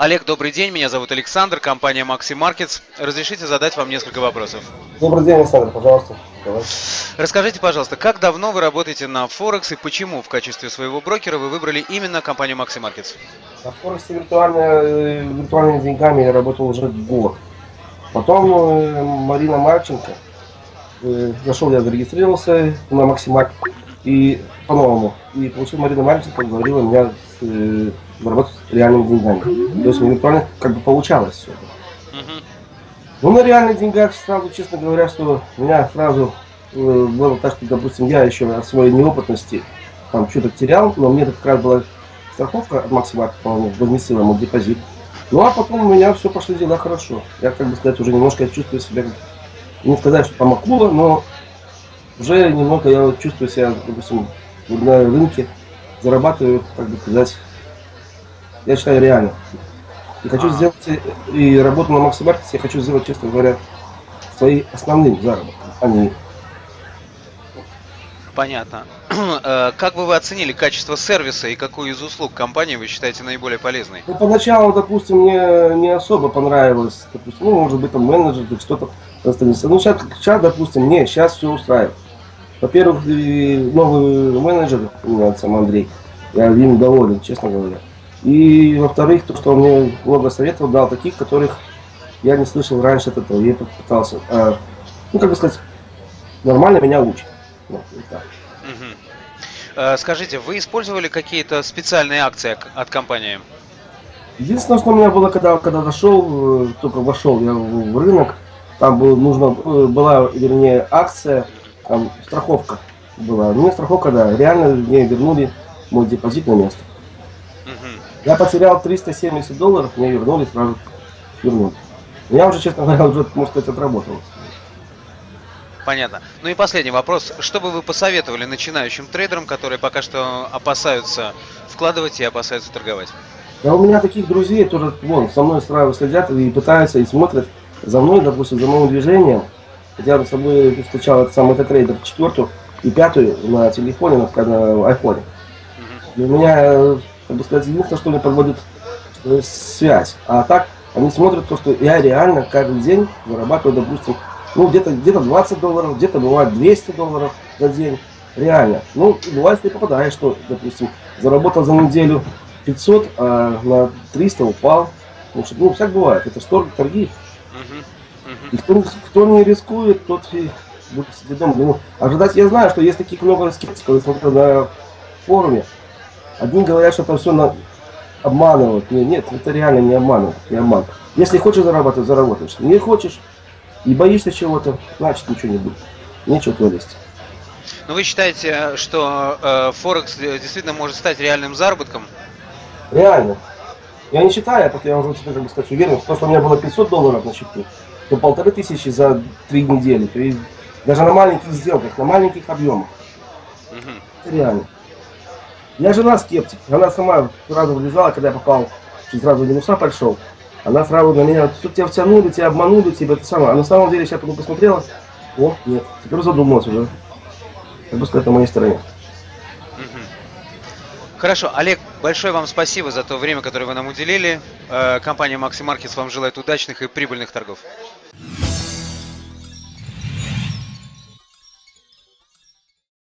Олег, добрый день. Меня зовут Александр, компания Maxi Markets. Разрешите задать вам несколько вопросов. Добрый день, Александр, пожалуйста. Давай. Расскажите, пожалуйста, как давно вы работаете на Форекс и почему в качестве своего брокера вы выбрали именно компанию Maxi Markets? На Форексе виртуально, э, виртуальными деньгами я работал уже год. Потом э, Марина Марченко, э, зашел, я зарегистрировался на Максимак и по-новому. И получил Марина Марченко, говорила меня с, э, работать с реальными деньгами. То есть виртуально как бы получалось все. Ну, на реальных деньгах сразу, честно говоря, что у меня сразу э, было так, что, допустим, я еще от своей неопытности там что-то терял, но мне как раз была страховка от Максимарка, по-моему, возместила мой депозит. Ну, а потом у меня все пошли дела хорошо. Я, как бы сказать, уже немножко чувствую себя, не сказать, что там акула, но уже немного я вот чувствую себя, допустим, на рынке, зарабатываю, как бы сказать, я считаю, реально. И хочу А. сделать, и работу на Максимаркете я хочу сделать, честно говоря, своим основным заработком, а не Понятно. Э, Как бы вы оценили качество сервиса и какую из услуг компании вы считаете наиболее полезной? Ну, поначалу, допустим, мне не особо понравилось, допустим, ну, может быть, там менеджер или что-то. Ну, сейчас, сейчас, допустим, мне сейчас все устраивает. Во-первых, новый менеджер, у меня сам Андрей, я им доволен, честно говоря. И, во-вторых, то, что он мне много советов дал, таких, которых я не слышал раньше от этого, я попытался, а, ну, как бы сказать, нормально меня учит. Вот, и так. Э, Скажите, вы использовали какие-то специальные акции от компании? Единственное, что у меня было, когда, когда зашел, э, только вошел я в в рынок, там было, нужно, э, была, вернее, акция, там страховка была. Мне страховка, да, реально мне вернули мой депозит на место. Мгм. Я потерял 370 долларов, мне вернули, сразу вернули. Я уже, честно говоря, уже, можно сказать, отработал. Понятно. Ну и последний вопрос. Что бы вы посоветовали начинающим трейдерам, которые пока что опасаются вкладывать и опасаются торговать? Да у меня таких друзей тоже, вон, со мной сразу следят и пытаются, и смотрят за мной, допустим, за моим движением. Я с собой встречал этот самый трейдер четвертую и пятую на телефоне, на, на айфоне. И у меня, как бы сказать, единственное, что мне подводит э, связь. А так, они смотрят то, что я реально каждый день зарабатываю, допустим, ну, где-то где 20 долларов, где-то бывает 200 долларов за день. Реально. Ну, бывает, ты попадаешь, что, допустим, заработал за неделю 500, а на 300 упал. Ну, что- ну всяк бывает. Это что торги. Мгм. И кто, кто не рискует, тот и будет сидеть дома. Ну, ожидать я знаю, что есть таких много скептиков, я смотрю на форуме. Одни говорят, что там все на... обманывают. Не, нет, это реально не обманывают, не обман. Если хочешь зарабатывать, заработаешь. Не хочешь и боишься чего-то, значит ничего не будет. Нечего туда лезть. Ну вы считаете, что э, Форекс э, действительно может стать реальным заработком? Реально. Я не считаю, я, я уже как бы сказать, уверен, что у меня было 500 долларов на счету, то полторы тысячи за три недели. То есть даже на маленьких сделках, на маленьких объемах. Мгм. Это реально. Я жена скептик. Она сама сразу влезала, когда я попал, сразу в минуса пошел. Она сразу на меня, тут тебя втянули, тебя обманули, тебя это самое. А на самом деле, сейчас потом посмотрела, о, нет, теперь задумалась уже. Как бы сказать, на моей стороне. Хорошо, Олег, большое вам спасибо за то время, которое вы нам уделили. Э, Компания Maxi Markets вам желает удачных и прибыльных торгов.